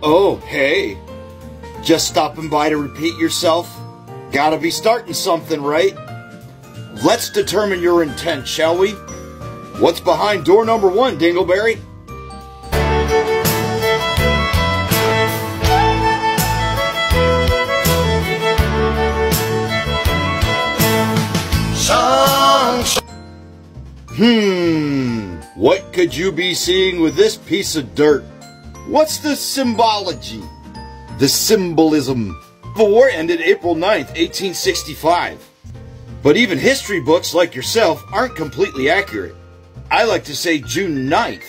Oh, hey. Just stopping by to repeat yourself? Gotta be starting something, right? Let's determine your intent, shall we? What's behind door number one, Dingleberry? Hmm, what could you be seeing with this piece of dirt? What's the symbology? The symbolism. The war ended April 9th, 1865. But even history books like yourself aren't completely accurate. I like to say June 9th,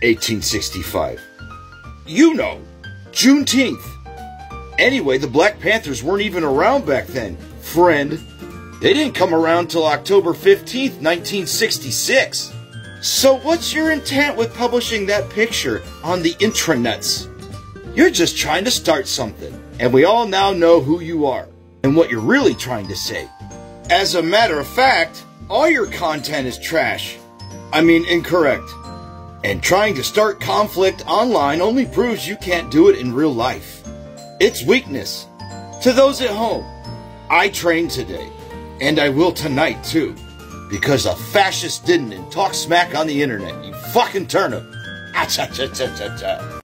1865. You know, Juneteenth. Anyway, the Black Panthers weren't even around back then, friend. They didn't come around till October 15th, 1966. So what's your intent with publishing that picture on the intranets? You're just trying to start something, and we all now know who you are and what you're really trying to say. As a matter of fact, all your content is trash. I mean, incorrect. And trying to start conflict online only proves you can't do it in real life. It's weakness. To those at home, I trained today, and I will tonight too, because a fascist didn't and talk smack on the internet, you fucking turnip. Ah, cha cha cha cha cha.